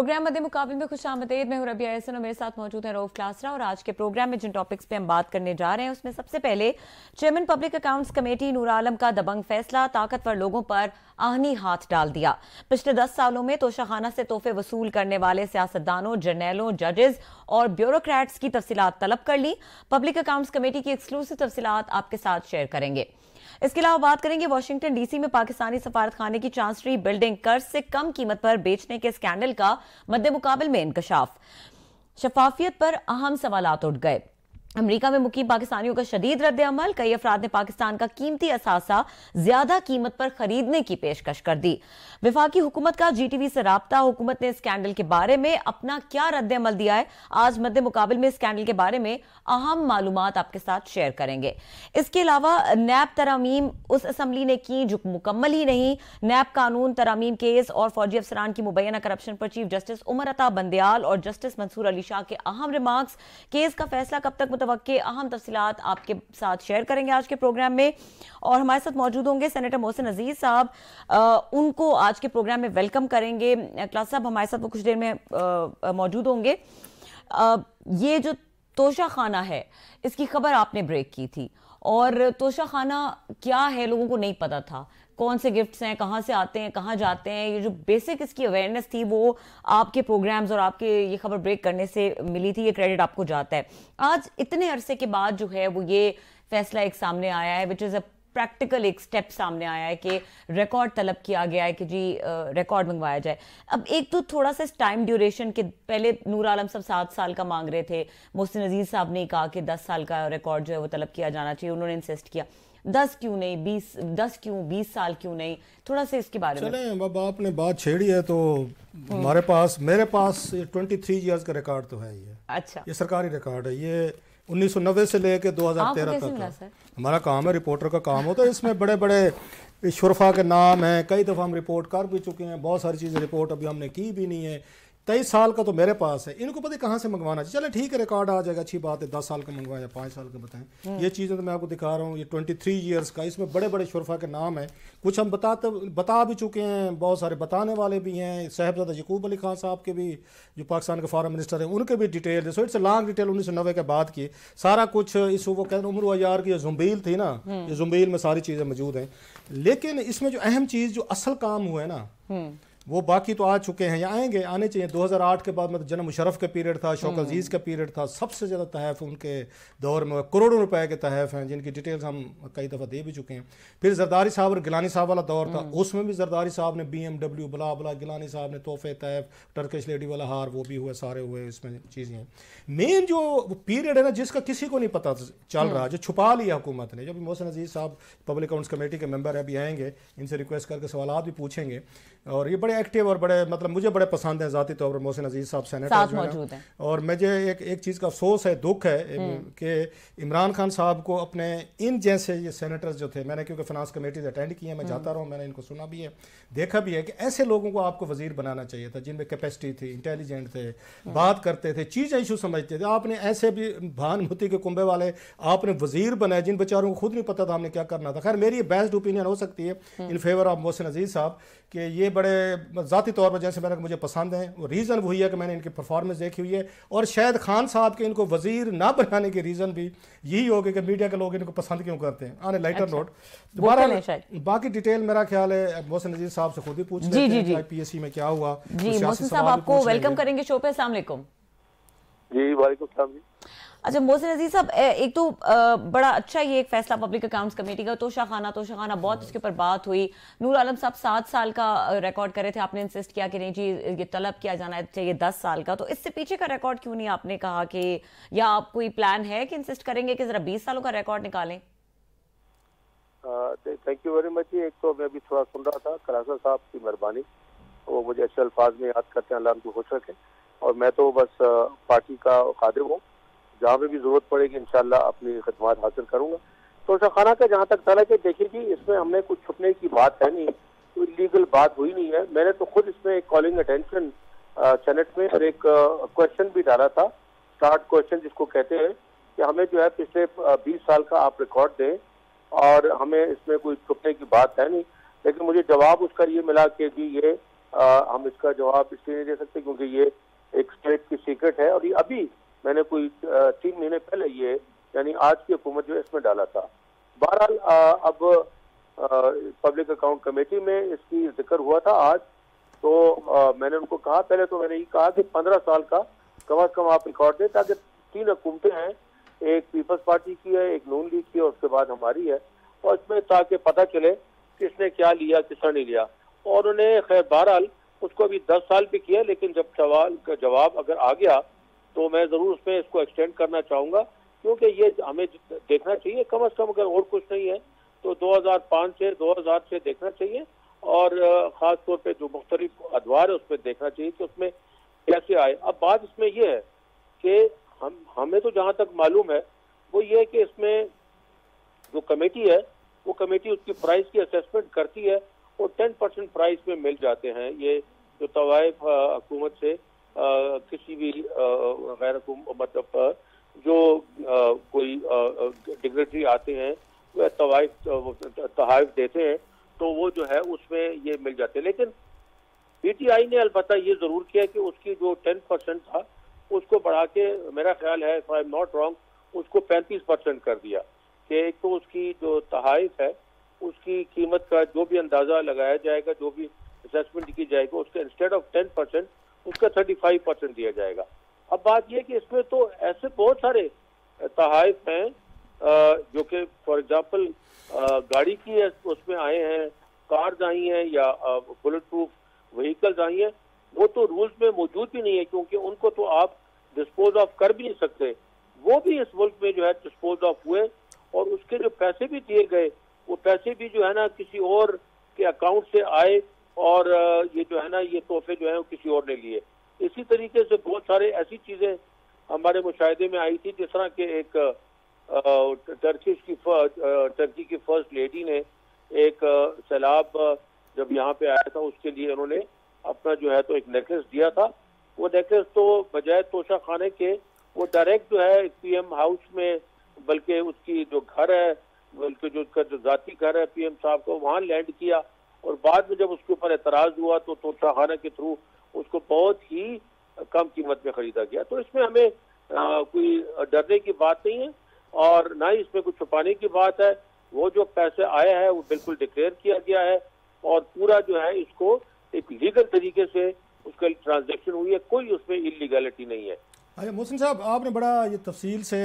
Programme मध्य मुकाबले में खुश आमदेद मैं रबिया एहसन और मेरे साथ मौजूद है रऊफ क्लासरा और आज के प्रोग्राम में जिन टॉपिक्स पे हम बात करने जा रहे हैं, उसमें सबसे पहले chairman public accounts committee Noor Alam का दबंग फैसला, ताकतवर लोगों पर आहनी हाथ डाल दिया। पिछले दस सालों में तोशाखाना से तोहफे वसूल करने वाले सियासतदानों, जर्नैलों जजेस और ब्यूरोक्रेट्स की तफसीत तलब कर ली। पब्लिक अकाउंट्स कमेटी की एक्सक्लूसिव तफसीत आपके साथ शेयर करेंगे। इसके अलावा बात करेंगे वाशिंगटन डीसी में पाकिस्तानी सफारत खाने की चांसरी बिल्डिंग कर्ज से कम कीमत पर बेचने के स्कैंडल का मद्दे मुकाबल में इंकशाफ। शफाफियत पर अहम सवाल उठ गए। अमेरिका में मुकीम पाकिस्तानियों का शदीद रद्द अमल, कई अफराद ने पाकिस्तान का कीमती असासा ज़्यादा कीमत पर खरीदने की पेशकश कर दी। विफाकी हुकूमत का जीटीवी से रबता, हुकूमत ने स्कैंडल के बारे में अपना क्या रद्द अमल दिया है? आज मध्य मुकाबल में स्कैंडल के बारे में अहम मालूम आपके साथ शेयर करेंगे। इसके अलावा नैब तरामीम, उस असम्बली ने की, जो मुकम्मल ही नहीं, नैब कानून तरामीम केस और फौजी अफसरान की मुबैना करप्शन पर चीफ जस्टिस उमर अता बंदयाल और जस्टिस मंसूर अली शाह के अहम रिमार्क्स। केस का फैसला कब तक मुतव अहम तफसीत आपके साथ शेयर करेंगे आज के प्रोग्राम में। और हमारे साथ मौजूद होंगे सेनेटर मोहसिन अज़ीज़ साहब। उनको आज के प्रोग्राम में वेलकम करेंगे। क्लास साहब, हमारे साथ वो कुछ देर में मौजूद होंगे। ये जो तोशा खाना है, इसकी खबर आपने ब्रेक की थी। और तोशा खाना क्या है, लोगों को नहीं पता था। कौन से गिफ्ट्स हैं, कहाँ से आते हैं, कहाँ जाते हैं? ये जो बेसिक इसकी अवेयरनेस थी, वो आपके प्रोग्राम्स और आपके ये खबर ब्रेक करने से मिली थी, ये क्रेडिट आपको जाता है। आज इतने अरसे के बाद जो है, वो ये फैसला एक सामने आया है विच इज़ अ प्रैक्टिकल एक स्टेप सामने आया है कि रिकॉर्ड तलब किया गया है कि जी रिकॉर्ड मंगवाया जाए। अब एक तो थोड़ा सा टाइम ड्यूरेशन के पहले नूर आलम साहब सात साल का मांग रहे थे। मोहसिन अज़ीज़ साहब ने कहा कि दस साल का रिकॉर्ड जो है, वो तलब किया जाना चाहिए, उन्होंने इंसिस्ट किया। दस क्यों नहीं बीस दस क्यों बीस साल क्यों नहीं? थोड़ा सा इसके बारे में। चले अब आपने बात छेड़ी है तो हमारे पास मेरे पास ट्वेंटी थ्री ईयर्स का रिकॉर्ड तो है ये अच्छा। ये सरकारी रिकॉर्ड है। ये 1990 से लेके 2013 तक हमारा काम है रिपोर्टर का काम होता है। इसमें बड़े बड़े शुरफा के नाम हैं कई दफ़ा हम रिपोर्ट कर भी चुके हैं। बहुत सारी चीज़ें रिपोर्ट अभी हमने की भी नहीं है। तेईस साल का तो मेरे पास है। इनको पता कहाँ से मंगवाना चाहिए? चले ठीक है रिकॉर्ड आ जाएगा अच्छी बात है। दस साल का मंगवाया पाँच साल का बताएँ। हम्म। ये चीज़ें तो मैं आपको दिखा रहा हूँ ये ट्वेंटी थ्री ईयर्स का इसमें बड़े बड़े शरफा के नाम है। कुछ हम बताते बता भी चुके हैं बहुत सारे बताने वाले भी हैं। साहबजादा यकूब अली खान साहब के भी जो पाकिस्तान के फॉरन मिनिस्टर हैं उनके भी detail so it's long detail उन्नीस सौ नब्बे के बाद की। सारा कुछ इस वो कहते हैं उम्र यार की जुम्बील थी ना हम्म। ये जुम्बील में सारी चीज़ें मौजूद हैं। लेकिन इसमें जो अहम चीज़ जो असल काम हुआ है ना हम्म। वो बाकी तो आ चुके हैं या आएँगे आने चाहिए 2008 के बाद मतलब जन्म मुशरफ का पीरियड था शौक हम्म। अज़ीज़ का पीरियड था सबसे ज़्यादा तहफ़ उनके दौर में करोड़ों रुपए के तहफ़ हैं जिनकी डिटेल्स हम कई दफ़ा दे भी चुके हैं फिर जरदारी साहब और गिलानी साहब वाला दौर था हम्म। उसमें भी जरदारी साहब ने बी एम डब्ल्यू बला बला गिलानी साहब ने तोहफे तहफ़ टर्किश लेडी वाला हार वो भी हुए सारे हुए इसमें चीज़ें मेन जो पीरियड है ना जिसका किसी को नहीं पता चल हम्म। रहा जो छुपा लिया हुकूमत ने जब Mohsin Aziz sahab public accounts committee के मेंबर है अभी आएँगे इनसे रिक्वेस्ट करके सवाल भी पूछेंगे और ये बड़े एक्टिव और बड़े मतलब मुझे बड़े पसंद हैं ज़ाती तौर पर मोहसिन अज़ीज़ साहब सेनेटर और मुझे एक एक चीज़ का अफसोस है दुख है हम्म। कि इमरान खान साहब को अपने इन जैसे ये सेनेटर्स जो थे मैंने क्योंकि फाइनेंस कमेटीज अटेंड की है मैं हम्म। जाता रहा हूँ मैंने इनको सुना भी है देखा भी है कि ऐसे लोगों को आपको वज़ीर बनाना चाहिए था जिनमें कैपेसिटी थी इंटेलिजेंट थे हम्म। बात करते थे चीज़ इशू समझते थे आपने ऐसे भी भानुमति के कुंबे वाले आपने वज़ीर बनाए जिन बेचारों को खुद नहीं पता था हमने क्या करना था खैर मेरी बेस्ट ओपिनियन हो सकती है in favour of Mohsin Aziz sahab कि ये बड़े ज़ाती तौर पर जैसे मैंने मुझे पसंद हैं। वो रीज़न वही है कि मैंने इनकी परफॉर्मेंस देखी हुई है। और शायद खान साहब के इनको वज़ीर ना बनाने के रीज़न भी यही होगी कि मीडिया के लोग इनको पसंद क्यों करते हैं। आने लाइटर अच्छा। नोट दोबारा बाकी डिटेल मेरा ख्याल है मोहसिन नजीर साहब से खुद ही पूछ लेते हैं पी में क्या हुआ? जी मोहसिन साहब आपको वेलकम करेंगे। शो पे असलम जी वालेकुम जी। अच्छा मोहसिन अज़ीज़ साहब एक तो बड़ा अच्छा ये एक फैसला पब्लिक अकाउंट्स कमेटी का तोशा खाना तोशा खाना बहुत इसके ऊपर बात हुई। नूर आलम साहब सात साल का रिकॉर्ड करे थे आपने इंसिस्ट किया कि नहीं जी ये तलब किया जाना चाहिए दस साल का तो इससे पीछे का रिकॉर्ड क्यों नहीं आपने कहा कि या आप कोई प्लान है कि इंसिस्ट करेंगे कि जरा बीस सालों का रिकॉर्ड निकालें? थैंक यू वेरी मच एक तो मैं अभी थोड़ा सुन रहा था कलासा साहब की मेहरबानी। वो मुझे अच्छे अल्फाज में याद करते हैं अल्लाह उनको खुश रखे। और मैं तो बस पार्टी का खादिम हूँ। जहाँ पे भी ज़रूरत पड़ेगी इनशाला अपनी खदमात हासिल करूँगा। तो खाना का जहाँ तक तला कि देखिए जी इसमें हमने कुछ छुपने की बात है नहीं कोई लीगल बात हुई नहीं है। मैंने तो खुद इसमें एक कॉलिंग अटेंशन सेनेट में और एक क्वेश्चन भी डाला था स्टार्ट क्वेश्चन जिसको कहते हैं कि हमें जो है पिछले बीस साल का आप रिकॉर्ड दें और हमें इसमें कोई छुपने की बात है नहीं। लेकिन मुझे जवाब उसका ये मिला कि जी ये आ, हम इसका जवाब इसलिए नहीं दे सकते क्योंकि ये एक स्टेट की सीक्रेट है और ये अभी मैंने कोई तीन महीने पहले ये यानी आज की हुकूमत जो इसमें डाला था। बहरहाल अब पब्लिक अकाउंट कमेटी में इसकी ज़िक्र हुआ था आज। तो आ, मैंने उनको कहा पहले तो मैंने ये कहा कि पंद्रह साल का कम अज कम आप रिकॉर्ड दें ताकि तीन हुकूमतें हैं। एक पीपल्स पार्टी की है एक नून लीग की है उसके बाद हमारी है। और इसमें ताकि पता चले किसने क्या लिया किसने नहीं लिया। और उन्हें खैर बहरहाल उसको अभी दस साल भी किया लेकिन जब सवाल का जवाब अगर आ गया तो मैं ज़रूर उसमें इसको एक्सटेंड करना चाहूँगा, क्योंकि ये हमें देखना चाहिए, कम अज कम अगर और कुछ नहीं है तो 2005 से 2000 से देखना चाहिए, और ख़ास तौर पे जो मुख्तलिफ़ अदवार है उस पर देखना चाहिए कि उसमें कैसे आए। अब बात इसमें यह है कि हम, हमें तो जहाँ तक मालूम है, वो ये है कि इसमें जो कमेटी है, वो कमेटी उसकी प्राइस की असेसमेंट करती है, और टेन परसेंट प्राइस में मिल जाते हैं। ये जो तवायफ हुकूमत से किसी भी गैर मतलब जो कोई डिग्रेटरी आते हैं, वह तवाइफ तहाइफ देते हैं तो वो जो है, उसमें ये मिल जाते हैं। लेकिन पीटीआई ने अलबत्ता ये ज़रूर किया कि उसकी जो टेन परसेंट था, उसको बढ़ा के, मेरा ख्याल है आई एम नॉट रॉन्ग उसको पैंतीस परसेंट कर दिया। कि एक तो उसकी जो तहाइफ है, उसकी कीमत का जो भी अंदाज़ा लगाया जाएगा, जो भी असेसमेंट की जाएगी, उसके इंस्टेड ऑफ़ टेन परसेंट उसका थर्टी फाइव परसेंट दिया जाएगा। अब बात यह कि इसमें तो ऐसे बहुत सारे तहाइफ हैं जो कि फॉर एग्जांपल गाड़ी की उसमें आए हैं कार्स आई हैं या बुलेट प्रूफ व्हीकल्स आई हैं, वो तो रूल्स में मौजूद भी नहीं है क्योंकि उनको तो आप डिस्पोज ऑफ़ कर भी नहीं सकते। वो भी इस मुल्क में जो है डिस्पोज ऑफ़ हुए और उसके जो पैसे भी दिए गए, वो पैसे भी जो है ना किसी और के अकाउंट से आए तोहफे जो है किसी और ने लिए। इसी तरीके से बहुत सारे ऐसी चीज़ें हमारे मुशाहे में आई थी, जिस तरह के एक टर्किश की टर्की की फ़र्स्ट लेडी ने एक सैलाब जब यहाँ पे आया था, उसके लिए उन्होंने अपना जो है तो एक नेकलेस दिया था। वो नेकलेस तो बजाय तोशा खाने के, वो डायरेक्ट जो है पीएम हाउस में, बल्कि उसकी जो घर है, बल्कि जो उसका जो जाती घर है पीएम साहब का वहाँ लैंड किया। और बाद में जब उसके ऊपर एतराज़ हुआ तो तोशा खाना के थ्रू उसको बहुत ही कम कीमत में खरीदा गया। तो इसमें हमें आ, कोई डरने की बात नहीं है और ना ही इसमें कुछ छुपाने की बात है। वो जो पैसे आए हैं वो बिल्कुल डिक्लेयर किया गया है और पूरा जो है इसको एक लीगल तरीके से उसका ट्रांजेक्शन हुई है। कोई उसमें इलीगैलिटी नहीं है। अच्छा मोहसिन साहब आपने बड़ा ये तफसील से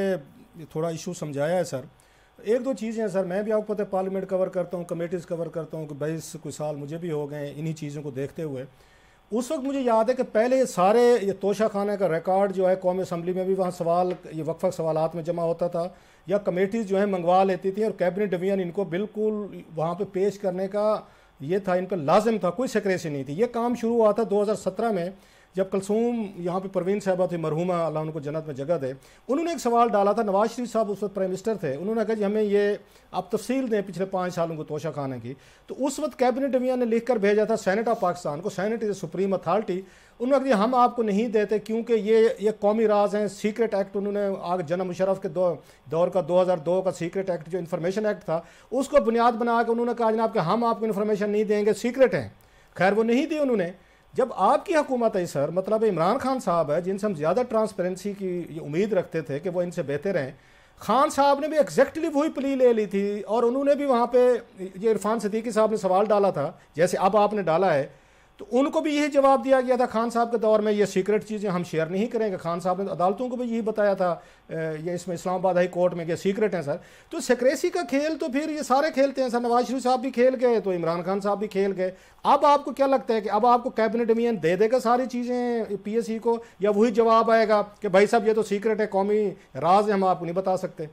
थोड़ा इशू समझाया है सर। एक दो चीज़ें हैं, सर। मैं भी आपको पता है पार्लियामेंट कवर करता हूँ, कमेटीज़ कवर करता हूँ कि बाईस कुछ साल मुझे भी हो गए इन्हीं चीज़ों को देखते हुए। उस वक्त मुझे याद है कि पहले सारे ये तोशा खाना का रिकॉर्ड जो है, कौमी असम्बली में भी वहाँ सवाल, ये वक्फ सवाल में जमा होता था, या कमेटीज़ जो है मंगवा लेती थी और कैबिनेट डिवीज़न इनको बिल्कुल वहाँ पे पेश करने का ये था इन पर लाजिम था, कोई सेक्रेसी नहीं थी। ये काम शुरू हुआ था 2017 में जब कलसूम यहाँ पे परवीन साहबा थे, मरहुमा, अल्लाह उनको जन्नत में जगह दे, उन्होंने एक सवाल डाला था, नवाज़ शरीफ साहब उस वक्त प्राइम मिनिस्टर थे, उन्होंने कहा, जी, हमें ये आप तफसील दें पिछले पाँच सालों को तोशा खाने की। तो उस वक्त कैबिनेट डिवीज़न ने लिख कर भेजा था सैनट ऑफ़ पाकिस्तान को सैनट इज़ सुप्रीम अथॉरिटी उन्होंने कहा हम आपको नहीं देते क्योंकि ये ये कौमी राज हैं सीक्रेट एक्ट उन्होंने आग जन्म मुशरफ के दौर दौर का 2002 का सीक्रेट एक्ट जो इन्फॉर्मेशन एक्ट था, उसको बुनियाद बना के उन्होंने कहा, जनाब, कि हम आपको इन्फॉर्मेशन नहीं देंगे सीक्रेट हैं। खैर, वो नहीं दी उन्होंने। जब आपकी हुकूमत है सर मतलब इमरान खान साहब है, जिनसे हम ज़्यादा ट्रांसपेरेंसी की उम्मीद रखते थे कि वो इनसे बेहतर हैं, खान साहब ने भी एग्जैक्टली वही प्ली ले ली थी और उन्होंने भी वहाँ पे ये इरफान सदीकी साहब ने सवाल डाला था, जैसे अब आपने डाला है तो उनको भी यही जवाब दिया गया था खान साहब के दौर में, ये सीक्रेट चीज़ें हम शेयर नहीं करेंगे। खान साहब ने अदालतों को भी यही बताया था ये इसमें इस्लामाबाद हाई कोर्ट में कि सीक्रेट हैं सर। तो सेक्रेसी का खेल तो फिर ये सारे खेलते हैं सर। नवाज़ शरीफ साहब भी खेल गए तो इमरान खान साहब भी खेल गए। अब आपको क्या लगता है कि अब आपको कैबिनेट डिवीज़न दे देगा सारी चीज़ें पी एस सी को, या वही जवाब आएगा कि भाई साहब ये तो सीक्रेट है, कौमी राज है, हम आपको नहीं बता सकते?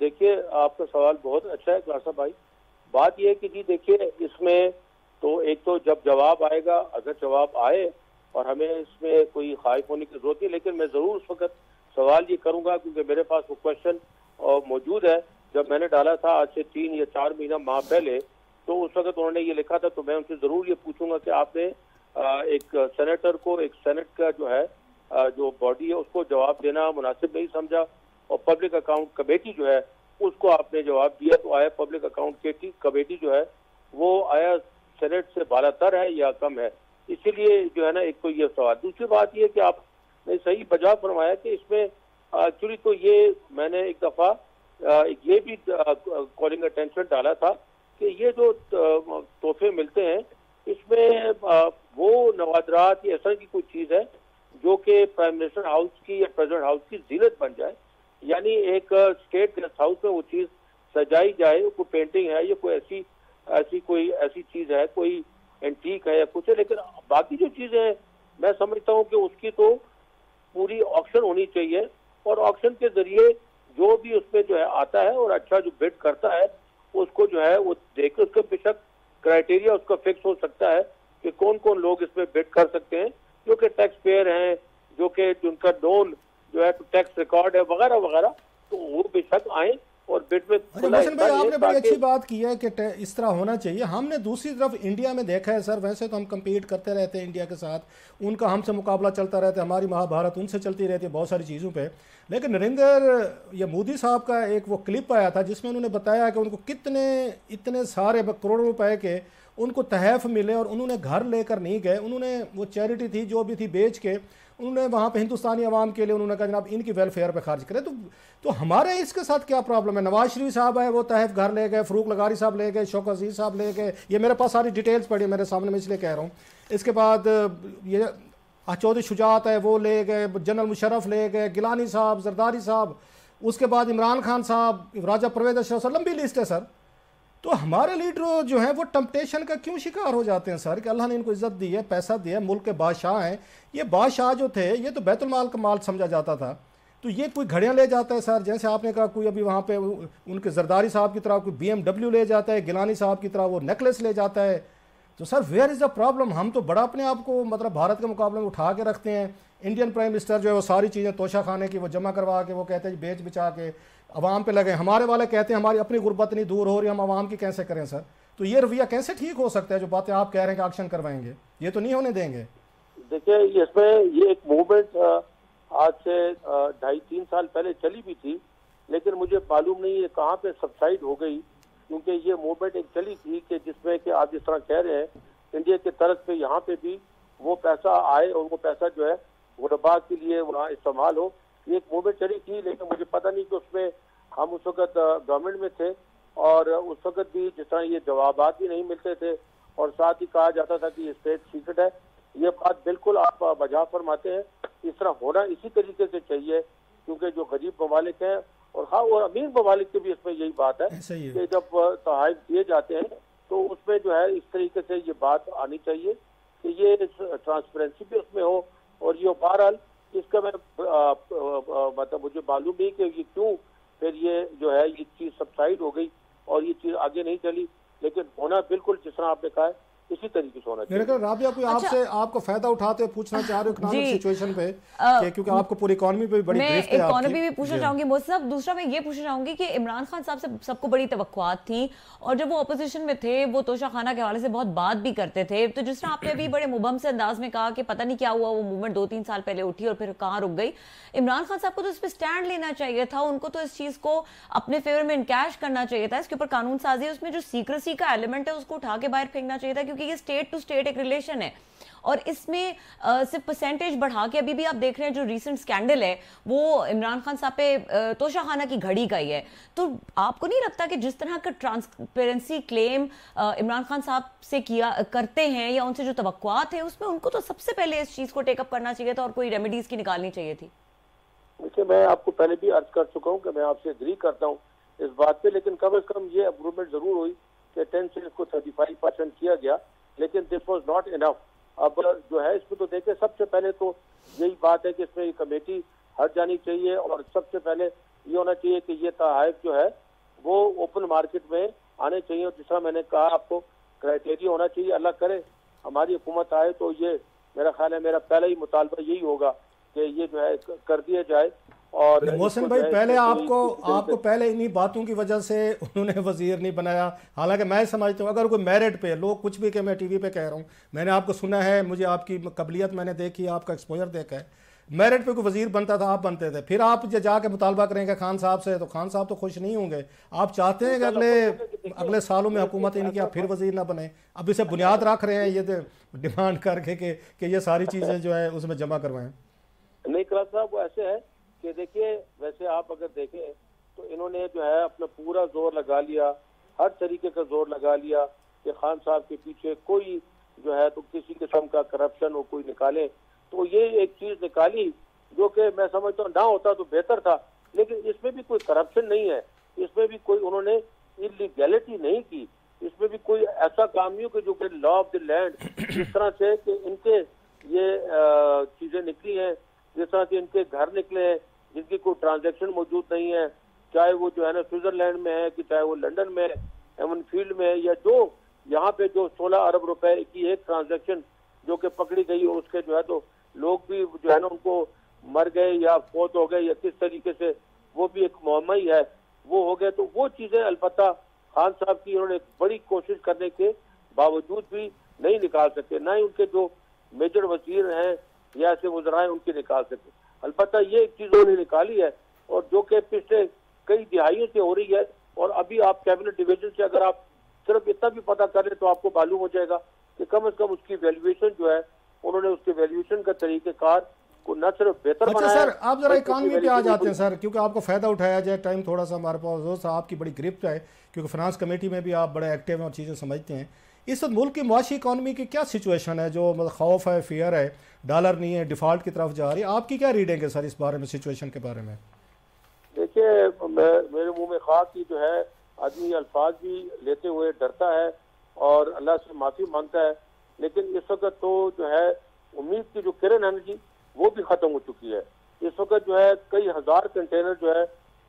देखिए, आपका सवाल बहुत अच्छा है क्लासा भाई। बात यह है कि जी देखिए, इसमें तो एक तो जब जवाब आएगा, अगर जवाब आए और हमें इसमें कोई खाइफ होने की ज़रूरत नहीं, लेकिन मैं ज़रूर उस वक्त सवाल ये करूँगा क्योंकि मेरे पास वो क्वेश्चन मौजूद है। जब मैंने डाला था आज से तीन या चार महीना माह पहले तो उस वक्त उन्होंने ये लिखा था तो मैं उनसे ज़रूर ये पूछूँगा कि आपने एक सेनेटर को, एक सेनेट का जो है जो बॉडी है, उसको जवाब देना मुनासिब नहीं समझा और पब्लिक अकाउंट कमेटी जो है, उसको आपने जवाब दिया तो आया पब्लिक अकाउंट कमेटी जो है, वो आया सेनेट से बालातर है या कम है, इसीलिए जो है ना, एक तो ये सवाल। दूसरी बात ये कि आपने सही बजा फरमाया कि इसमें एक्चुअली तो ये मैंने एक दफ़ा ये भी कॉलिंग अटेंशन डाला था कि ये जो तोहफे मिलते हैं, इसमें वो नवादरात या ऐसा की कोई चीज़ है जो कि प्राइम मिनिस्टर हाउस की या प्रेसिडेंट हाउस की जीनत बन जाए, यानी एक स्टेट गेस्ट हाउस में वो चीज़ सजाई जाए कोई पेंटिंग है या कोई ऐसी ऐसी कोई, ऐसी चीज़ है, कोई एंटीक है या कुछ है, लेकिन बाकी जो चीज़ें हैं, मैं समझता हूँ कि उसकी तो पूरी ऑप्शन होनी चाहिए और ऑप्शन के ज़रिए जो भी उसमें जो है आता है और अच्छा जो बिड करता है, उसको जो है, वो देख, उसके बेशक क्राइटेरिया उसका फिक्स हो सकता है कि कौन कौन लोग इसमें बिड कर सकते हैं, जो कि टैक्स पेयर हैं, जो कि जिनका नोन जो है टैक्स रिकॉर्ड है, वगैरह वगैरह तो वो बेशक आए और बिट में मोहसिन भाई आपने बड़ी अच्छी बात की है कि इस तरह होना चाहिए। हमने दूसरी तरफ़ इंडिया में देखा है सर वैसे तो हम कम्पीट करते रहते हैं इंडिया के साथ। उनका हमसे मुकाबला चलता रहता है हमारी महाभारत उनसे चलती रहती है बहुत सारी चीज़ों पे। लेकिन नरेंद्र या मोदी साहब का एक वो क्लिप आया था जिसमें उन्होंने बताया कि उनको कितने इतने सारे करोड़ों रुपए के उनको तहफ़ मिले और उन्होंने घर लेकर नहीं गए। उन्होंने वो चैरिटी थी जो भी थी बेच के उन्होंने वहाँ पर हिंदुस्तानी अवाम के लिए उन्होंने कहा, जनाब, इनकी वेलफेयर पर खर्च करें। तो तो हमारे इसके साथ क्या प्रॉब्लम है? नवाज़ शरीफ साहब है, वो तहफ घर ले गए फरूक लगारी साहब ले गए शौक अज़ीज़ साहब ले गए। ये मेरे पास सारी डिटेल्स पड़ी है, मेरे सामने मैं इसलिए कह रहा हूँ। इसके बाद, ये चौधरी शुजात है, वो ले गए, जनरल मुशरफ ले गए, गिलानी साहब जरदारी साहब, उसके बाद इमरान खान साहब, राजा परवेज अशरफ लंबी लिस्ट है, सर। तो हमारे लीडर जो हैं, वो टम्पटेशन का क्यों शिकार हो जाते हैं, सर? कि अल्लाह ने इनको इज़्ज़त दी है, पैसा दिया है, मुल्क के बादशाह हैं। ये बादशाह जो थे, ये तो बैतुलमाल का माल समझा जाता था। तो ये कोई घड़ियाँ ले जाता है, सर? जैसे आपने कहा, कोई अभी वहाँ पे उनके जरदारी साहब की तरह कोई बीएमडब्ल्यू ले जाता है, गिलानी साहब की तरह वो नेकलेस ले जाता है। तो sir where is the problem हम तो बड़ा अपने आप को मतलब भारत के मुकाबले में उठा के रखते हैं। इंडियन प्राइम मिनिस्टर जो है वो सारी चीज़ें तोशा खाने की, वो जमा करवा के, वो कहते हैं, बेच बिचा के, अवाम पे लगे। हमारे वाले कहते हैं, हमारी अपनी गुर्बत नहीं दूर हो रही, हम अवाम की कैसे करें, सर? तो ये रवैया कैसे ठीक हो सकता है, जो बातें आप कह रहे हैं कि एक्शन करवाएँगे? ये तो नहीं होने देंगे। देखिए, इसमें ये एक मूवमेंट आज से ढाई तीन साल पहले चली भी थी, लेकिन मुझे मालूम नहीं है कहाँ पे सबसाइड हो गई, क्योंकि ये मूवमेंट एक चली थी कि जिसमें कि आप जिस तरह कह रहे हैं इंडिया के तरफ़ से यहाँ पे भी वो पैसा आए और वो पैसा जो है गुरबा के लिए वहाँ इस्तेमाल हो। ये एक मूवमेंट चली थी लेकिन मुझे पता नहीं कि उसमें हम उस वक्त गवर्नमेंट में थे और उस वक्त भी जिस तरह ये जवाब भी नहीं मिलते थे और साथ ही कहा जाता था कि ये स्टेट सीक्रेट है। ये बात बिल्कुल आप बजा फरमाते हैं। इस तरह होना इसी तरीके से चाहिए क्योंकि जो गरीब ममालिक हैं और हाँ और अमीर ममालिक की भी इसमें यही बात है कि जब तहफ़ दिए जाते हैं तो उसमें जो है इस तरीके से ये बात आनी चाहिए कि ये ट्रांसपेरेंसी भी उसमें हो और ये बहरहाल इसका मैं मतलब मुझे मालूम नहीं कि ये क्यों फिर ये जो है, ये चीज़ सबसाइड हो गई और ये चीज़ आगे नहीं चली। लेकिन होना बिल्कुल जिस तरह आपने कहा है इसी तरीके से होना चाहिए। राबिया कोई अच्छा, आपसे आपको फ़ायदा उठाते हुए पूछना चाह रहे हो इकोनॉमिक सिचुएशन पे आ, क्योंकि आपको पूरी इकोनॉमी पे भी बड़ी मैं इकोनॉमी भी पूछना चाहूँगी मुझसे दूसरा मैं ये पूछना चाहूँगी कि इमरान खान साहब से सबको बड़ी तवक्कुआत थी और जब वो अपोजिशन में थे वो तोशा खाना के हवाले से बहुत बात भी करते थे। तो जिस तरह आपने अभी बड़े मुबम से अंदाज में कहा कि पता नहीं क्या हुआ वो मूवमेंट दो तीन साल पहले उठी और फिर कहाँ रुक गई। इमरान खान साहब को तो इस पर स्टैंड लेना चाहिए था उनको तो इस चीज़ को अपने फेवर में इनकैश करना चाहिए था इसके ऊपर कानून साजी उसमें जो सीक्रेसी का एलिमेंट है उसको उठा के बाहर फेंकना चाहिए था क्योंकि ये स्टेट टू स्टेट एक रिलेशन है। और इसमें सिर्फ़ परसेंटेज बढ़ा के अभी भी आप देख रहे हैं जो रीसेंट स्कैंडल है, वो इमरान खान साहब पे तोशा खाना की घड़ी का ही है। तो आपको नहीं लगता कि जिस तरह का ट्रांसपेरेंसी क्लेम इमरान खान साहब से किया, करते हैं या उनसे जो तवक्कुआत है, उसमें उनको तो सबसे पहले इस चीज़ को टेकअप करना चाहिए था और कोई रेमेडीज की निकालनी चाहिए थी। देखिए, मैं आपको पहले भी अर्ज़ कर चुका हूँ कि मैं आपसे एग्री करता हूँ इस बात पे, लेकिन कम अज कम ये अप्रूवमेंट ज़रूर हुई। कि टेन से इसको थर्टी फाइव परसेंट किया गया, लेकिन दिस वॉज़ नॉट इनफ अब जो है इसमें तो देखे, सबसे पहले तो यही बात है कि इसमें ये कमेटी हट जानी चाहिए और सबसे पहले ये होना चाहिए कि ये तहफ जो है, वो ओपन मार्केट में आने चाहिए। और जिस तरह मैंने कहा, आपको क्राइटेरिया होना चाहिए अल्लाह करे। हमारी हुकूमत आए तो ये मेरा ख्याल है, मेरा पहला ही मुतालबा यही होगा कि ये जो है कर दिया जाए और मोहसिन भाई पहले आपको आपको पहले इन्हीं बातों की वजह से उन्होंने वज़ीर नहीं बनाया। हालाँकि मैं समझता हूँ अगर कोई मेरिट पे लोग कुछ भी के मैं टीवी पे कह रहा हूँ मैंने आपको सुना है मुझे आपकी कबलियत मैंने देखी आपका एक्सपोजर देखा है। मेरिट पे कोई वज़ीर बनता था आप बनते थे। फिर आप जो जाके मुतालबा करेंगे खान साहब से तो खान साहब तो खुश नहीं होंगे। आप चाहते हैं कि अगले अगले सालों में हुकूमत इनकी आप फिर वज़ीर ना बने। अब इसे बुनियाद रख रहे हैं ये डिमांड तो करके कि कि ये सारी चीज़ें जो है उसमें जमा करवाएँ। नहीं करा साहब, वो ऐसे है कि देखिए, वैसे आप अगर देखें तो इन्होंने जो है अपना पूरा ज़ोर लगा लिया, हर तरीके का ज़ोर लगा लिया कि खान साहब के पीछे कोई जो है तो किसी किस्म का करप्शन हो, कोई निकाले। तो ये एक चीज़ निकाली जो कि मैं समझता हूँ, ना होता तो बेहतर था, लेकिन इसमें भी कोई करप्शन नहीं है। इसमें भी कोई, उन्होंने इलीगैलिटी नहीं की। इसमें भी कोई ऐसा काम नहीं हो कि जो कि लॉ ऑफ़ द लैंड इस तरह से कि इनके ये चीज़ें निकली हैं। जिस तरह से इनके घर निकले हैं जिनकी कोई ट्रांजेक्शन मौजूद नहीं है, चाहे वो जो है ना स्विट्जरलैंड में है कि चाहे वो लंदन में एवन फ़ील्ड में है, या जो यहाँ पे जो 16 अरब रुपए की एक ट्रांजेक्शन जो कि पकड़ी गई और उसके जो है तो लोग भी जो है ना उनको मर गए या फौत हो गए या किस तरीके से, वो भी एक मुआमा ही है। वो हो गए तो वो चीज़ें अलबत्ता खान साहब की उन्होंने बड़ी कोशिश करने के बावजूद भी नहीं निकाल सके। ना ही उनके जो मेजर वज़ीर हैं या ऐसे वजरा उनकी निकाल सके। अलबत्ता ये एक चीज़ उन्होंने निकाली है और जो कि पिछले कई दिहाइयों से हो रही है और अभी आप कैबिनेट डिवीज़न से अगर आप सिर्फ़ इतना भी पता कर ले तो आपको मालूम हो जाएगा कि कम अज कम उसकी वैल्यूएशन जो है उन्होंने उसके वैल्यूएशन का तरीकेकार को न सिर्फ़ बेहतर अच्छा सर आप जरा इकानमी पे आ जाते हैं सर क्योंकि आपको फ़ायदा उठाया जाए टाइम थोड़ा सा हमारे पास हो आपकी बड़ी गिरफ्त है क्योंकि फाइनेंस कमेटी में भी आप बड़े एक्टिव हैं और चीज़ें समझते हैं। इस वक्त मुल्क की मुआशी इकानमी की क्या सिचुएशन है जो मतलब खौफ है फियर है डॉलर नहीं है डिफ़ॉल्ट की तरफ़ जा रही है? आपकी क्या रीडिंग है सर इस बारे में सिचुएशन के बारे में? देखिए मेरे मुँह में खाक की जो है आदमी अल्फाज भी लेते हुए डरता है और अल्लाह से माफ़ी माँगता है। लेकिन इस वक्त तो जो है उम्मीद की जो किरण है जी वो भी खत्म हो चुकी है। इस वक्त जो है कई हज़ार कंटेनर जो है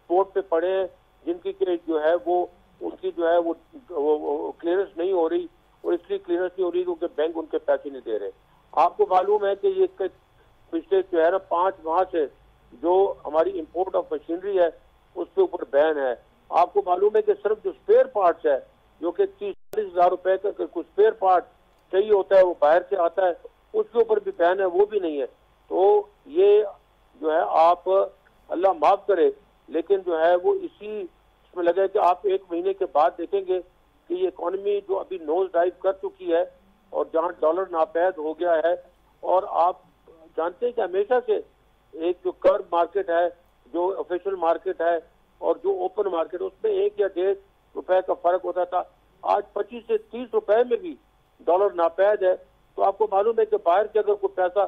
पोर्ट पे पड़े हैं जिनकी जो है वो उनकी जो है वो, वो, वो, क्लियरेंस नहीं हो रही। और इसलिए क्लियरेंस नहीं हो रही क्योंकि बैंक उनके पैसे नहीं दे रहे। आपको मालूम है कि ये पिछले जो है ना पाँच माह से जो हमारी इंपोर्ट ऑफ़ मशीनरी है, उसके ऊपर बैन है। आपको मालूम है कि सिर्फ़ जो स्पेयर पार्ट्स है, जो कि तीस चालीस हज़ार रुपए का कुछ स्पेयर पार्ट चाहिए होता है, वो बाहर से आता है, उसके ऊपर भी बैन है, वो भी नहीं है। तो ये जो है, आप अल्लाह माफ़ करे, लेकिन जो है वो इसी इसमें लगे कि आप एक महीने के बाद देखेंगे कि ये इकोनॉमी जो अभी नोज़ ड्राइव कर चुकी है और जहाँ डॉलर नापैद हो गया है, और आप जानते हैं कि हमेशा से एक जो कर्व मार्केट है, जो ऑफिशियल मार्केट है और जो ओपन मार्केट उसमें एक या डेढ़ रुपए का फ़र्क होता था। आज पच्चीस से तीस रुपए में भी डॉलर नापैद है। तो आपको मालूम है कि बाहर से अगर कोई पैसा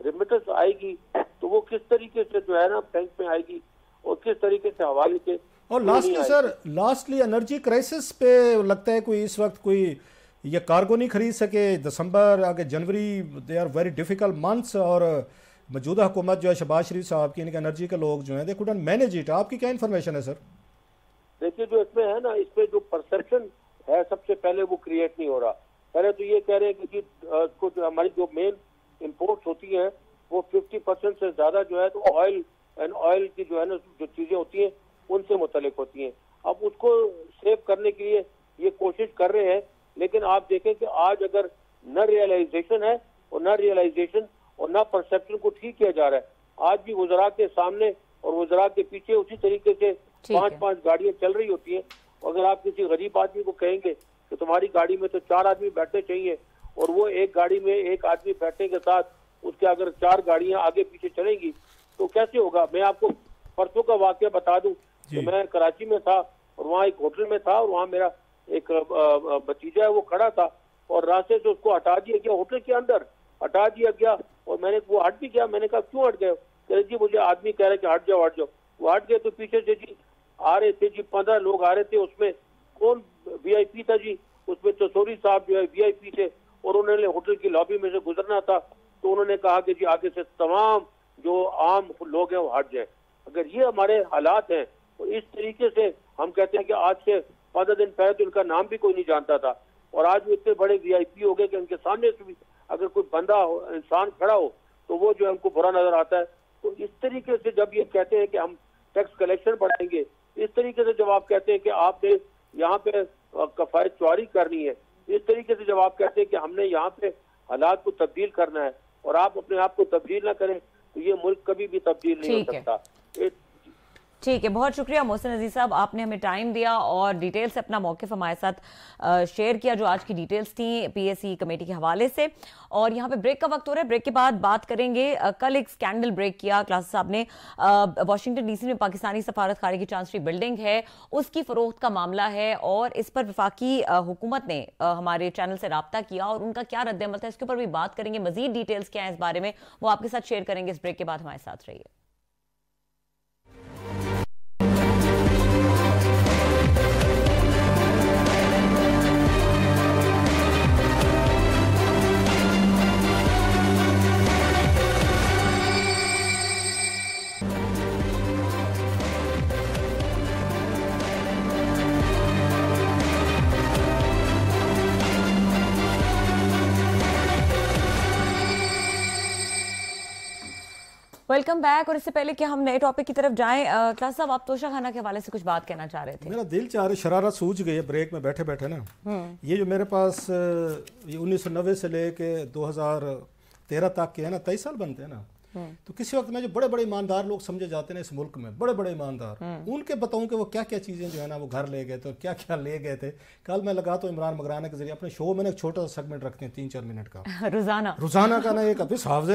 रिमिटेंस आएगी तो वो किस तरीके से जो है ना बैंक में आएगी और किस तरीके से हवाले के और lastly sir lastly energy crisis पे लगता है कोई इस वक्त कोई ये कार्गो नहीं खरीद सके। दिसंबर आगे जनवरी they are very difficult months और मौजूदा हुकूमत जो है शबाज शरीफ साहब की इनके एनर्जी के लोग जो है दे कुडन मैनेज इट आपकी क्या इन्फॉर्मेशन है सर देखिए जो इसमें है ना इसमें जो परसेप्शन है सबसे पहले वो क्रिएट नहीं हो रहा। पहले तो ये कह रहे हैं कि को जो हमारी जो मेन इम्पोर्ट्स होती हैं वो 50 परसेंट से ज़्यादा जो है तो ऑयल एंड ऑयल की जो है ना जो चीज़ें होती हैं उनसे मुतलिक होती हैं। अब उसको सेव करने के लिए ये कोशिश कर रहे हैं लेकिन आप देखें कि आज अगर न रियलाइजेशन है और न रियलाइजेशन और न परसेप्शन को ठीक किया जा रहा है आज भी गुजरा के सामने और गुजरा के पीछे उसी तरीके से पाँच पाँच गाड़ियाँ चल रही होती हैं। अगर आप किसी गरीब आदमी को कहेंगे कि तुम्हारी गाड़ी में तो चार आदमी बैठने चाहिए और वो एक गाड़ी में एक आदमी बैठने के साथ उसके अगर चार गाड़ियाँ आगे पीछे चलेंगी तो कैसे होगा? मैं आपको परसों का वाक्य बता दूँ कि मैं कराची में था और वहाँ एक होटल में था और वहाँ मेरा एक भतीजा है, वो खड़ा था और रास्ते से उसको हटा दिया गया होटल के अंदर, हटा दिया गया और मैंने वो हट भी गया। मैंने कहा, क्यों हट गए कह रहे, जी, मुझे आदमी कह रहे कि हट जाओ हट जाओ। वो हट गए तो पीछे से जी आ रहे थे जी, पंद्रह लोग आ रहे थे। उसमें कौन वीआईपी था जी? उसमें चसोरी साहब जो है वीआईपी थे और उन्होंने होटल की लॉबी में से गुजरना था। तो उन्होंने कहा कि जी, आगे से तमाम जो आम लोग हैं, वो हट जाए। अगर ये हमारे हालात हैं तो इस तरीके से हम कहते हैं कि आज से पंद्रह दिन पहले तो इनका नाम भी कोई नहीं जानता था। और आज वो इतने बड़े वीआईपी हो गए कि उनके सामने से भी अगर कोई बंदा हो इंसान खड़ा हो तो वो जो है उनको बुरा नज़र आता है। तो इस तरीके से जब ये कहते हैं कि हम टैक्स कलेक्शन बढ़ाएँगे इस तरीके से जब आप कहते हैं कि आपने यहाँ पे कफायत चौरी करनी है इस तरीके से जब आप कहते हैं कि हमने यहाँ पे हालात को तब्दील करना है और आप अपने आप को तब्दील ना करें तो ये मुल्क कभी भी तब्दील नहीं हो सकता। ठीक है, बहुत शुक्रिया मोहसिन अज़ीज़ साहब, आपने हमें टाइम दिया और डिटेल से अपना मौके हमारे साथ शेयर किया जो आज की डिटेल्स थी पीएससी कमेटी के हवाले से। और यहाँ पे ब्रेक का वक्त हो रहा है ब्रेक के बाद बात करेंगे कल एक स्कैंडल ब्रेक किया। क्लास साहब ने वॉशिंगटन डीसी में पाकिस्तानी सफारत खारी की चांसरी बिल्डिंग है, उसकी फरोख्त का मामला है और इस पर विफाकी हुकूमत ने हमारे चैनल से रबता किया और उनका क्या रद्द था इसके ऊपर भी बात करेंगे। मजीद डिटेल्स क्या है इस बारे में वो आपके साथ शेयर करेंगे। इस ब्रेक के बाद हमारे साथ रहिए। वेलकम बैक और इससे पहले कि हम नए टॉपिक की तरफ़ जाएँ क्लास साहब आप तोशा खाना के हवाले से कुछ बात कहना चाह रहे थे मेरा दिल चाह रहा शरारत सूझ गई है ब्रेक में बैठे बैठे ना हम्म। ये जो मेरे पास ये उन्नीस सौ नब्बे से लेके 2013 तक के है ना तेईस साल बनते हैं ना। तो किसी वक्त में जो बड़े बड़े ईमानदार लोग समझे जाते हैं इस मुल्क में बड़े बड़े ईमानदार हम्म। उनके बताऊँ कि वो क्या क्या चीज़ें जो है ना वो घर ले गए थे और क्या क्या ले गए थे। कल मैं लगा तो इमरान मगराना के ज़रिए अपने शो में एक छोटा सा सेगमेंट रखते हैं तीन चार मिनट का। रोज़ाना। रोज़ाना का ना एक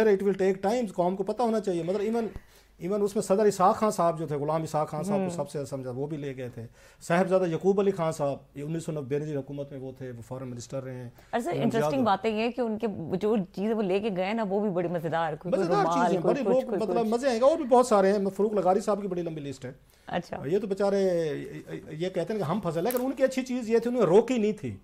इट विल टेक टाइम कॉम को पता होना चाहिए मतलब इवन इवन उसमें सदर इसाक खान साहब जो थे गुलाम इसाक खान साहब को हम्म। सबसे समझा वो भी ले गए थे। साहबजादा यकूब अली खान साहब ये उन्नीस सौ नब्बे हुकूमत में वो थे वो फॉरन मिनिस्टर रहे हैं। अच्छा इंटरेस्टिंग बातें ये कि उनके जो चीज़ें वो लेके गए ना वो भी बड़ी मज़ेदार मज़ेदार चीज़ें बड़ी लोग मतलब मज़े आएँगे और भी बहुत सारे हैं फरूक लगारी साहब की बड़ी लंबी लिस्ट है। अच्छा। ये तो बेचारे ये कहते हैं कि हम फ़सल लेकिन उनकी अच्छी चीज़ ये थी उन्हें रोकी नहीं थी।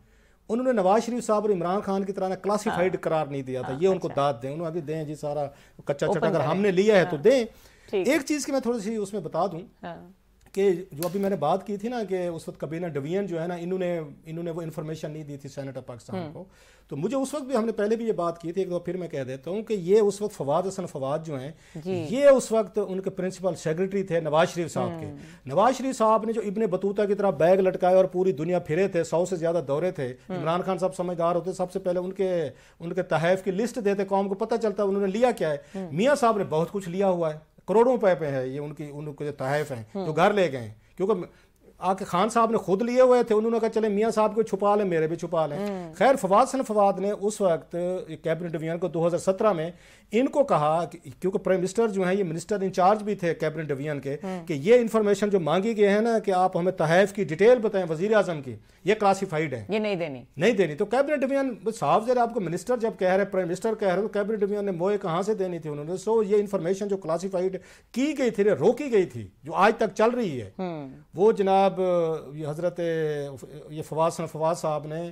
उन्होंने नवाज़ शरीफ साहब और इमरान खान की तरह क्लासिफाइड हाँ। करार नहीं दिया था हाँ, ये उनको अच्छा। दाद दें उन्होंने अभी दें जी सारा कच्चा चटा अगर हमने लिया है तो हाँ। दें। एक चीज़ की मैं थोड़ी सी उसमें बता दूँ हाँ। कि जो अभी मैंने बात की थी ना कि उस वक्त कबीना डवियन जो है ना इन्होंने इन्होंने वो इन्फॉर्मेशन नहीं दी थी सेनेटर पाकिस्तान हम्म। को तो मुझे उस वक्त भी हमने पहले भी ये बात की थी एक बार फिर मैं कह देता हूँ कि ये उस वक्त फवाद हसन फवाद जो हैं ये उस वक्त उनके प्रिंसिपल सेक्रेटरी थे नवाज़ शरीफ साहब के हम्म। नवाज़ शरीफ साहब ने जो इबन बतूता की तरह बैग लटकाए और पूरी दुनिया फिरे थे सौ से ज़्यादा दौरे थे हम्म। इमरान खान साहब समझदार होते सबसे पहले उनके उनके तहफ की लिस्ट देते कौम को पता चलता उन्होंने लिया क्या है मियाँ साहब ने बहुत कुछ लिया हुआ है करोड़ों रुपए पे है ये उनकी उनके जो तहफ हैं जो घर ले गए क्योंकि आके खान साहब ने खुद लिए हुए थे उन्होंने कहा चले मियाँ साहब को छुपा लें मेरे भी छुपा लें हम्म। खैर फवाद सन फवाद ने उस वक्त कैबिनेट डिवीज़न को 2017 में इनको कहा कि क्योंकि प्राइम मिनिस्टर जो है ये मिनिस्टर इंचार्ज भी थे कैबिनेट डिवीज़न के हम्म। कि ये इन्फॉर्मेशन जो मांगी गई है ना कि आप हमें तहफ की डिटेल बताएँ वज़ीर आज़म की ये क्लासीफाइड है ये नहीं देनी नहीं देनी तो कैबिनेट डिवीज़न साफ़ जरा आपको मिनिस्टर जब कह रहे प्राइम मिनिस्टर कह रहे तो कैबिनेट डिवीज़न ने मोए कहाँ से देनी थी उन्होंने सो ये इन्फॉर्मेशन जो क्लासीफाइड की गई थी रोकी गई थी जो आज तक चल रही है हम्म। वो जनाब हज़रत ये फवाद फवाद साहब ने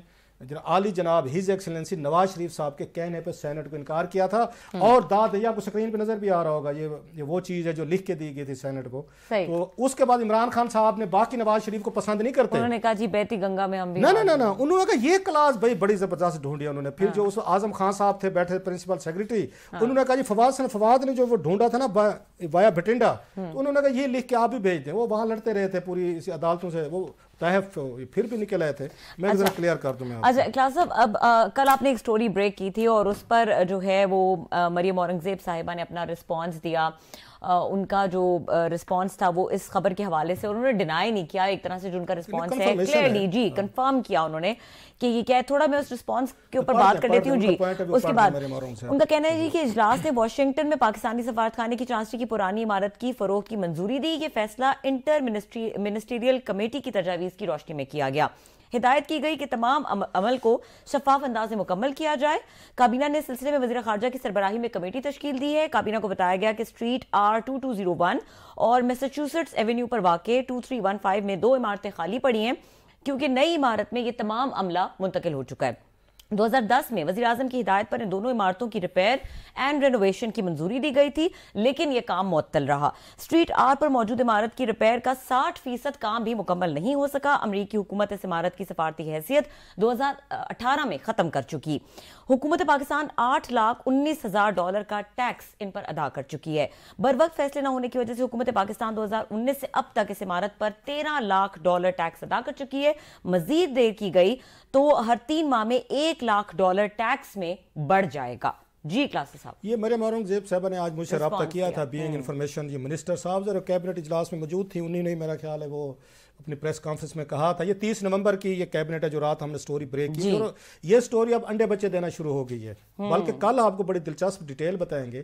आली जनाब हिज एक्सलेंसी नवाज़ शरीफ साहब के कहने पर सेनेट को इनकार किया था हम्म। और दाद ये आपको स्क्रीन पे नज़र भी आ रहा होगा ये ये वो चीज़ है जो लिख के दी गई थी सेनेट को तो उसके बाद इमरान खान साहब ने बाकी नवाज़ शरीफ को पसंद नहीं करते उन्होंने कहा जी बेती गंगा में हम भी ना ना ना ना उन्होंने कहा ये क्लास भाई बड़ी ज़बरदस्त ढूंढी उन्होंने फिर हाँ। जो उस आज़म खान साहब थे बैठे प्रिंसिपल सेक्रेटरी हाँ। उन्होंने कहा जी फवाद फवाद ने जो वो ढूंढा था ना वाया भटिंडा हम्म। तो उन्होंने कहा ये लिख के आप भी भेज दें वो वहाँ लड़ते रहे थे पूरी अदालतों से वो तहफ फिर भी निकल आए थे। मैं अच्छा, क्लियर कर दूँ मैं अच्छा क्लास साहब अब आ, कल आपने एक स्टोरी ब्रेक की थी और उस पर जो है वो मरियम औरंगज़ेब साहिबा ने अपना रिस्पॉन्स दिया। उनका जो रिस्पांस था वो इस खबर के हवाले से उन्होंने डिनाई नहीं किया। एक तरह से जो उनका रिस्पांस है क्लियरली जी कंफर्म हाँ। किया उन्होंने कि ये क्या है। थोड़ा मैं उस रिस्पांस के ऊपर बात कर देती हूँ जी। उसके बाद उनका कहना है जी कि इजलास ने वॉशिंगटन में पाकिस्तानी सफारत खाने की ट्रांसफ़र की पुरानी इमारत की फरोख की मंजूरी दी। ये फैसला इंटर मिनिस्ट्री मिनिस्ट्रियल कमेटी की तजावीज़ की रोशनी में किया गया। हिदायत की गई कि तमाम अमल को शफाफ अंदाज में मुकम्मल किया जाए। काबीना ने सिलसिले में वजी खारजा की सरबराही में कमेटी तश्कील दी है। काबीना को बताया गया कि street R two two zero one और मैसेच्यूसेट्स एवेन्यू पर वाक़ टू थ्री वन फाइव में दो इमारतें खाली पड़ी हैं, क्योंकि नई इमारत में ये तमाम अमला मुंतकिल हो चुका है। 2010 में वजी अजम की हिदायत पर इन दोनों इमारतों की रिपेयर एंड रेनोवेशन की मंजूरी दी गई थी, लेकिन यह काम मुअत्तल रहा। स्ट्रीट आर पर मौजूद इमारत की रिपेयर का 60 फ़ीसद काम भी मुकम्मल नहीं हो सका। अमरीकी हुकूमत इस इमारत की सफारती हैसियत 2018 में खत्म कर चुकी। हुकूमत पाकिस्तान आठ लाख उन्नीस हज़ार डॉलर का टैक्स इन पर अदा कर चुकी है। बर वक्त फैसले न होने की वजह से हुकूमत पाकिस्तान 2019 से अब तक इस इमारत पर तेरह लाख डॉलर टैक्स अदा कर चुकी है। मजीद देर की गई तो हर तीन माह में एक लाख डॉलर टैक्स में बढ़ जाएगा। जी क्लासेस साहब। ये मरियम औरंगज़ेब साहब ने आज मुझसे रब्ता किया था बीइंग इन्फॉर्मेशन हम्म। ये मिनिस्टर साहब जरा कैबिनेट इजलास में मौजूद थी उन्हीं ने मेरा ख्याल है वो अपनी प्रेस कॉन्फ्रेंस में कहा था। ये तीस नवंबर की ये कैबिनेट है जो रात हमने स्टोरी ब्रेक की। और ये स्टोरी अब अंडे बच्चे देना शुरू हो गई है। हम्म। बल्कि कल आपको बड़ी दिलचस्प डिटेल बताएँगे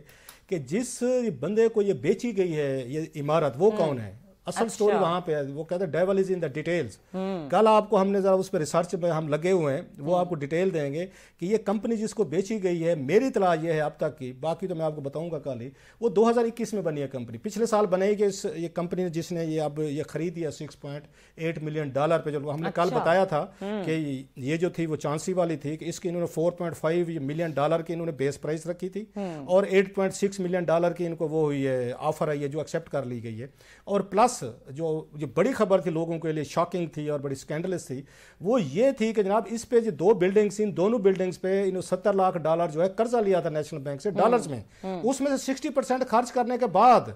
कि जिस बंदे को ये बेची गई है ये इमारत वो हम्म। कौन है? असल अच्छा। स्टोरी वहाँ पे है वो कहते हैं devil is in the details कल आपको हमने जरा उस पर रिसर्च में हम लगे हुए हैं वो हम्म। आपको डिटेल देंगे कि ये कंपनी जिसको बेची गई है मेरी तला ये है अब तक की बाकी तो मैं आपको बताऊँगा कल ही वो 2021 में बनी है कंपनी पिछले साल बनाई गई ये कंपनी जिसने ये अब ये खरीदी है सिक्स मिलियन डॉलर पे जो हमने अच्छा। कल बताया था हम्म। कि ये जो थी वो चांसी वाली थी कि इसकी इन्होंने फोर मिलियन डॉलर की इन्होंने बेस प्राइस रखी थी हम्म। और एट मिलियन डॉलर की इनको वो हुई है ऑफ़र आई है ये जो एक्सेप्ट कर ली गई है और प्लस प्लस जो जो बड़ी खबर थी लोगों के लिए शॉकिंग थी और बड़ी स्कैंडलस थी वो ये थी कि जनाब इस पे जो दो बिल्डिंग्स इन दोनों बिल्डिंग्स पे इन सत्तर लाख डॉलर जो है कर्जा लिया था नेशनल बैंक से डॉलर्स हम्म, में हम्म। उसमें से सिक्सटी परसेंट खर्च करने के बाद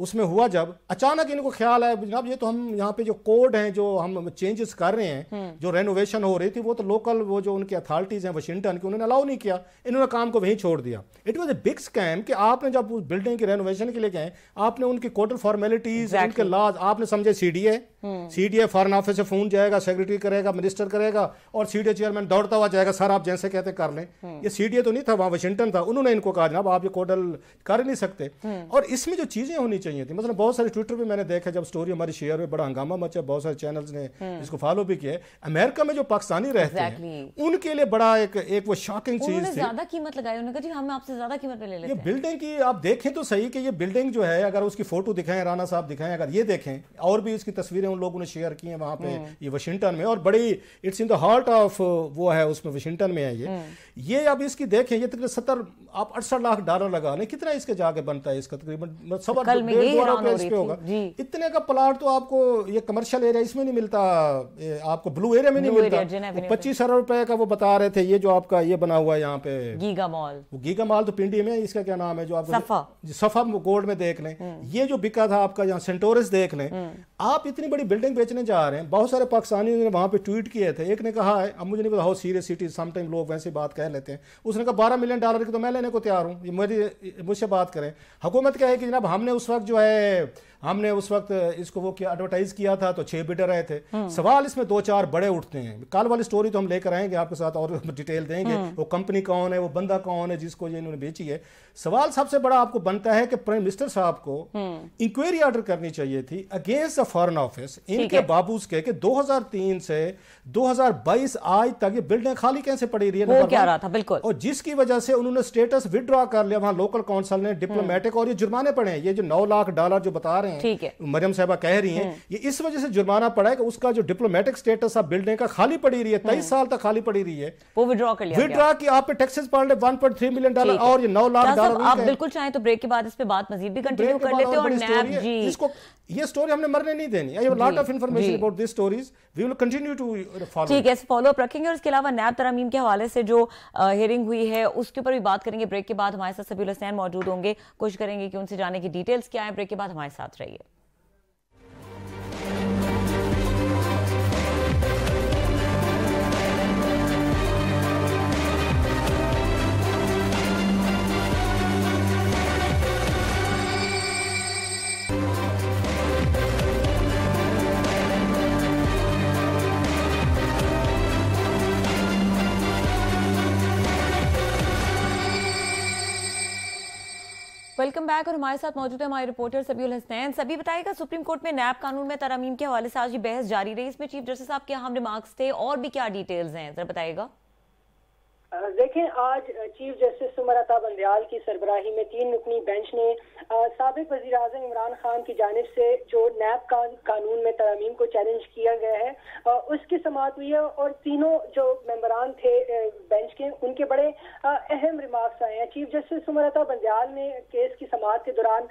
उसमें हुआ जब अचानक इनको ख्याल आया जनाब ये तो हम यहाँ पे जो कोड हैं जो हम चेंजेस कर रहे हैं हम्म। जो रेनोवेशन हो रही थी वो तो लोकल वो जो उनकी अथॉरिटीज हैं वाशिंगटन की उन्होंने अलाउ नहीं किया इन्होंने काम को वहीं छोड़ दिया it was a big scam कि आपने जब उस बिल्डिंग की रेनोवेशन के लिए गए आपने उनकी कोटल फॉर्मेलिटीज exactly. उनके लाज आपने समझे C D A C D A foreign office से फ़ोन जाएगा सेक्रेटरी करेगा मिनिस्टर करेगा और सी डी ए चेयरमैन दौड़ता हुआ जाएगा सर आप जैसे कहते कर लें हम्म। ये सी डी ए तो नहीं था वहाँ वाशिंगटन था उन्होंने इनको कहा जनाब आप ये कोटल कर नहीं सकते हम्म। और इसमें जो चीज़ें होनी चाहिए थी मतलब बहुत सारे ट्विटर पे मैंने देखा जब स्टोरी हमारी शेयर हुई बड़ा हंगामा मचा बहुत सारे चैनल्स ने हम्म। इसको फॉलो भी किया अमेरिका में जो पाकिस्तानी रहते हैं उनके लिए बड़ा एक एक वो शॉकिंग चीज़ थी। ज़्यादा कीमत लगाई उन्होंने कहा जी हम आपसे ज़्यादा कीमत ले लेते ये बिल्डिंग की आप देखें तो सही कि ये बिल्डिंग जो है अगर उसकी फ़ोटो दिखाएँ राना साहब दिखाएँ अगर ये देखें और भी इसकी तस्वीरें उन लोगों ने शेयर की हैं वहाँ पे हम्म। ये वाशिंगटन में और बड़ी it's in the heart of वो है उसमें वाशिंगटन में है ये। हम्म। ये अब इसकी देखें ये तकरीबन सत्तर आप अड़सठ लाख डॉलर लगा लें कितना इसके जाके बनता है इसका तकरीबन? सवा डेढ़ पे होगा। इतने का प्लाट तो आपको ये कमर्शियल एरिया इसमें नहीं मिलता आपको ब्लू एरिया में नहीं मिलता। पच्चीस अरब रुपए का वो बता रहे थे ये जो आपका ये बना हुआ है यहाँ पे। गीगा मॉल गीगा मॉल तो पिंडी में इसका क्या नाम है जो आप सफ़ा। गोल्ड में देख लें। हम्म। ये जो बिका था आपका यहाँ सेंटोरस देख लें। हम्म। आप इतनी बड़ी बिल्डिंग बेचने जा रहे हैं बहुत सारे पाकिस्तानी ने वहाँ पे ट्वीट किए थे। एक ने कहा है अब मुझे नहीं पता हाउ सीरियस सिटी समटाइम लोग वैसे बात कह लेते हैं। उसने कहा बारह मिलियन डॉलर की तो मैं लेने को तैयार हूँ। मेरी मुझसे बात करें। हुकूमत क्या है कि जनाब हमने उस वक्त जो है हमने उस वक्त इसको वो किया एडवर्टाइज किया था तो छह बिडर रहे थे। हम्म। सवाल इसमें दो चार बड़े उठते हैं। कल वाली स्टोरी तो हम लेकर आएँगे आपके साथ और डिटेल देंगे। हम्म। वो कंपनी कौन है वो बंदा कौन है जिसको ये इन्होंने बेची है। सवाल सबसे बड़ा आपको बनता है कि प्राइम मिनिस्टर साहब को इंक्वायरी हम्म। ऑर्डर करनी चाहिए थी अगेंस्ट द फॉरन ऑफ़िस इनके बाबूस के कि 2003 से 2022 आज तक ये बिल्डिंग खाली कैसे पड़ी रही है क्या रहा था? बिल्कुल। और जिसकी वजह से उन्होंने स्टेटस विदड्रॉ कर लिया वहाँ लोकल काउंसिल ने डिप्लोमेटिक और ये जुर्माने पड़े हैं। ये जो नौ लाख डॉलर जो बता रहे हैं। ठीक है। मरियम साहबा कह रही हैं हम्म। ये इस वजह से जुर्माना पड़ा है कि उसका जो डिप्लोमेटिक स्टेटस आप बिल्डिंग का खाली पड़ी रही है तेईस हम्म। साल तक खाली पड़ी रही है वो विड्रॉ कर लिया विड्रॉ की आप पे टैक्सेस पड़ रहे one point three million dollar और ये नौ लाख डॉलर आप बिल्कुल चाहें तो ब्रेक के बाद इस पर बात मजीद भी कंटिन्यू कर लेते हैं और नैब जी। इसको ये स्टोरी हमने मरने नहीं देनी। I have lot of information about this stories we will continue to follow ठीक है फॉलो अप रखेंगे और इसके अलावा नैब तरमीम के हवाले से जो हियरिंग हुई है उसके ऊपर भी बात करेंगे। ब्रेक के बाद हमारे साथ सभी हुसैन मौजूद होंगे। कोशिश करेंगे कि उनसे जाने की डिटेल्स क्या है। ब्रेक के बाद हमारे साथ रहिए। वेलकम बैक और हमारे साथ मौजूद है हमारे रिपोर्टर सबील हसनैन। सभी बताएगा सुप्रीम कोर्ट में नैब कानून में तरामीम के हवाले से आज ये बहस जारी रही। इसमें चीफ जस्टिस साहब के अहम रिमार्क्स थे, और भी क्या डिटेल्स हैं? जरा बताएगा देखें, आज चीफ जस्टिस सुमर अता बंदयाल की सरबराही में तीन रुकनी बेंच ने सबक वजी अजम इमरान खान की जानब से जो नैब का, कानून में तरमीम को चैलेंज किया गया है आ, उसकी समात हुई है और तीनों जो मेम्बरान थे बेंच के उनके बड़े अहम रिमार्क्स आए हैं। चीफ जस्टिस सुमर अता बंदयाल ने केस की समात के दौरान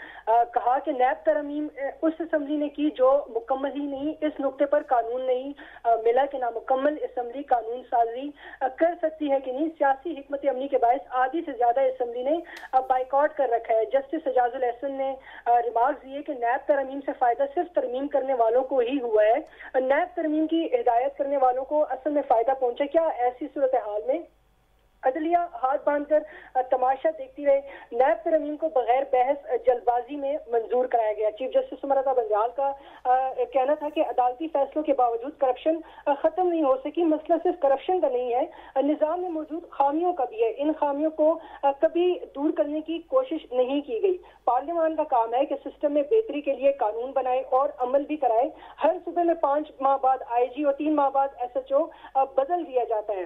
कहा कि नैब तरमीम उस असम्बली ने की जो मुकम्मल ही नहीं इस नुकते पर कानून नहीं मिला कि नामुकम्मल असम्बली कानून साजी कर सकती है कि नहीं। सियासी हमत अमली के बायस आधी से ज़्यादा असम्बली ने बाइकआउट कर रखा है। जस्टिस एहसन ने रिमार्क दिए कि नैब तरमीम से फ़ायदा सिर्फ़ तरमीम करने वालों को ही हुआ है। नैब तरमीम की हिदायत करने वालों को असल में फ़ायदा पहुँचे क्या ऐसी सूरत हाल में? अदलिया हाथ बांधकर तमाशा देखती रहे। नैब तरमीम को बगैर बहस जल्दबाजी में मंजूर कराया गया। चीफ जस्टिस सुमरता बंजाल का आ, कहना था कि अदालती फैसलों के बावजूद करप्शन खत्म नहीं हो सकी। मसला सिर्फ़ करप्शन का नहीं है निज़ाम में मौजूद खामियों का भी है। इन खामियों को कभी दूर करने की कोशिश नहीं की गई। पार्लियामान का काम है कि सिस्टम में बेहतरी के लिए कानून बनाए और अमल भी कराए। हर सुबह में पाँच माह बाद आईजी और तीन माह बाद एसएचओ बदल दिया जाता है।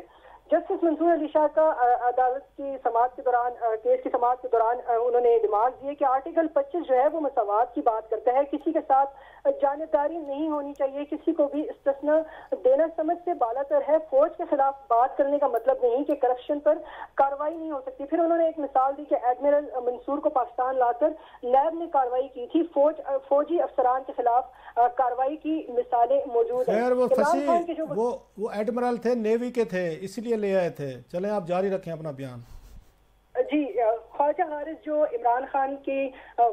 जस्टिस मंसूर अली शाह का अदालत की समाज के दौरान केस की समाज के दौरान उन्होंने दिमाग दिए कि आर्टिकल 25 जो है वो मसवाद की बात करता है। किसी के साथ जानबदारी नहीं होनी चाहिए। किसी को भी इस्तना देना समझ से बालातर है। फौज के खिलाफ बात करने का मतलब नहीं कि करप्शन पर कार्रवाई नहीं हो सकती। फिर उन्होंने एक मिसाल दी कि एडमिरल मंसूर को पाकिस्तान लाकर लैब ने कार्रवाई की थी। फौज फौजी अफसरान के खिलाफ कार्रवाई की मिसालें मौजूद हैं। वो वो वो एडमिरल थे नेवी के थे इसलिए ले आए थे? चले आप जारी रखें अपना बयान। जी ख्वाजा हारिस जो इमरान खान के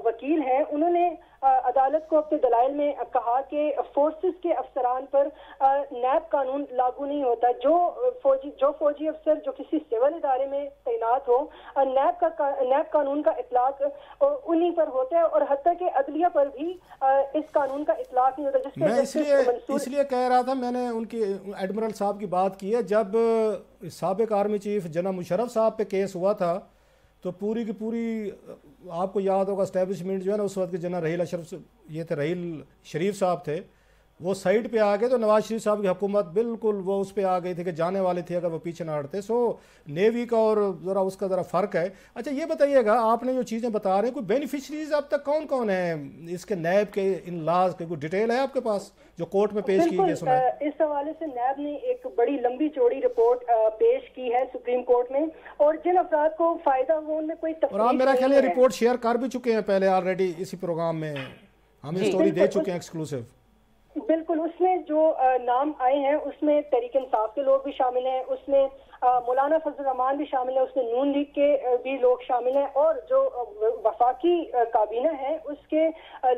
वकील हैं उन्होंने अदालत को अपने दलाइल में कहा कि फोर्सेस के अफसरान पर नैब कानून लागू नहीं होता। जो फौजी जो फौजी अफसर जो किसी सिविल इदारे में तैनात हो नैब का नैब कानून का इतलाक उन्हीं पर होता है और हती के अदलिया पर भी इस कानून का इतलाक नहीं होता जिसके इसलिए इसलिए कह रहा था मैंने उनकी एडमिरल साहब की बात की है। जब सबक आर्मी चीफ जना मुशरफ साहब पे केस हुआ था तो पूरी की पूरी, आपको याद होगा इस्टेब्लिशमेंट जो है ना, उस वक्त के जना रहील अशरफ ये थे रहील शरीफ साहब थे। वो साइड पे आ गए तो नवाज़ शरीफ साहब की हुकूमत बिल्कुल वो उस पर आ गई थी कि जाने वाले थे अगर वो पीछे ना हटते। सो नेवी का और ज़रा उसका ज़रा फ़र्क है। अच्छा ये बताइएगा आपने जो चीज़ें बता रहे हैं कोई बेनिफिशरीज अब तक कौन कौन है? इसके नैब के इन लाज के कोई डिटेल है आपके पास जो कोर्ट में पेश की गई? सुना इस हवाले से नैब ने एक बड़ी लंबी चौड़ी रिपोर्ट पेश की है सुप्रीम कोर्ट में। और जिन अफराद को फ़ायदा हो उनमें कोई और आप मेरा ख्याल रिपोर्ट शेयर कर भी चुके हैं पहले ऑलरेडी इसी प्रोग्राम में। हम स्टोरी दे चुके हैं एक्सक्लूसिव बिल्कुल उसमें जो नाम आए हैं उसमें तरीके इंसाफ के लोग भी शामिल हैं उसमें मौलाना फजल रहमान भी शामिल है उसमें नून लीग के भी लोग शामिल हैं और जो वफाकी काबीना है उसके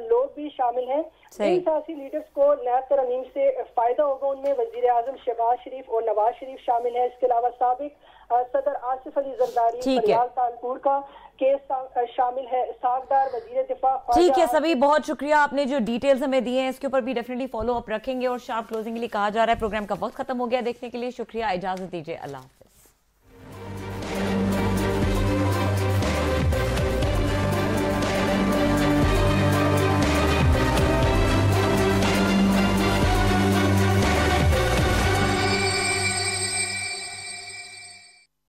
लोग भी शामिल हैं। इन सियासी लीडर्स को नैब तरमीम से फ़ायदा होगा उनमें वज़ीर आज़म शहबाज शरीफ और नवाज़ शरीफ शामिल है। इसके अलावा सबक सदर आसिफ अली जरदारी तानपुर का शामिल है। ठीक है, सभी बहुत शुक्रिया। आपने जो डिटेल्स हमें दिए हैं, इसके ऊपर भी डेफिनेटली फॉलो अप रखेंगे और शार्प क्लोजिंग के लिए कहा जा रहा है। प्रोग्राम का वक्त खत्म हो गया देखने के लिए। शुक्रिया। इजाज़त दीजिए। अल्लाह